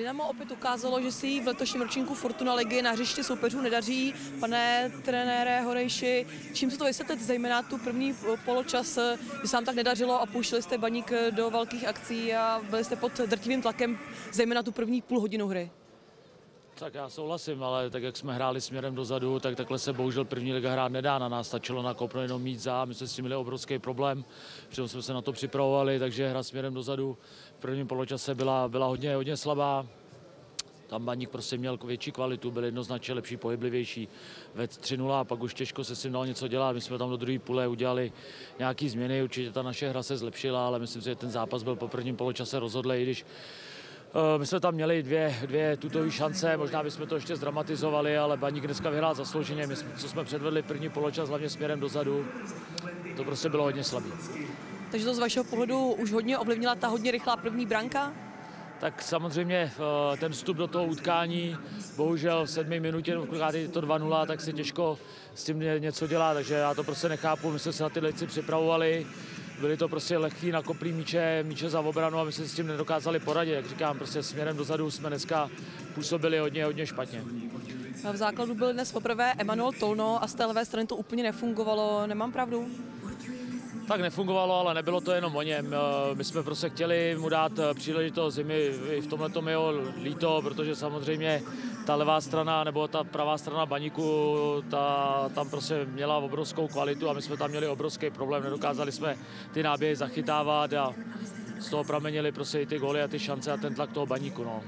Dynamo opět ukázalo, že si v letošním ročníku Fortuna ligy na hřišti soupeřů nedaří. Pane trenére Horejši, čím se to vysvětlit, zejména tu první poločas, kdy se vám tak nedařilo a pouštěli jste baník do velkých akcí a byli jste pod drtivým tlakem, zejména tu první půl hodinu hry? Tak já souhlasím, ale tak jak jsme hráli směrem dozadu, tak takhle se bohužel první liga hrát nedá. Na nás stačilo nakopnout jenom mít za, my jsme s tím měli obrovský problém, přitom jsme se na to připravovali, takže hra směrem dozadu v prvním poločase byla, byla hodně, hodně slabá. Tam baník prostě měl větší kvalitu, byl jednoznačně lepší, pohyblivější. Ve 3-0 a pak už těžko se s tím dal něco dělat. My jsme tam do druhé půle udělali nějaké změny, určitě ta naše hra se zlepšila, ale myslím si, že ten zápas byl po prvním poločase rozhodlý, i když Eh, my jsme tam měli dvě, dvě tutové šance, možná bychom to ještě zdramatizovali, ale Baník dneska vyhrál zaslouženě. My, co jsme předvedli první poločas, hlavně směrem dozadu, to prostě bylo hodně slabé. Takže to z vašeho pohledu už hodně ovlivnila ta hodně rychlá první branka? Tak samozřejmě eh, ten vstup do toho utkání, bohužel v sedmi minutě, když je to 2-0, tak se těžko s tím něco dělá, takže já to prostě nechápu. My jsme se na ty věci připravovali, byly to prostě lehký nakoplý míče, míče za obranu a my jsme s tím nedokázali poradit. Jak říkám, prostě směrem dozadu jsme dneska působili hodně, hodně špatně. V základu byl dnes poprvé Emanuel Tolno a z té levé strany to úplně nefungovalo. Nemám pravdu? Tak nefungovalo, ale nebylo to jenom o něm. Eh, my jsme prostě chtěli mu dát eh, příležitost, i v tomhle tom jeho líto, protože samozřejmě ta levá strana nebo ta pravá strana baníku, ta, tam prostě měla obrovskou kvalitu a my jsme tam měli obrovský problém. Nedokázali jsme ty náběhy zachytávat a z toho pramenili prostě i ty góly a ty šance a ten tlak toho baníku. No.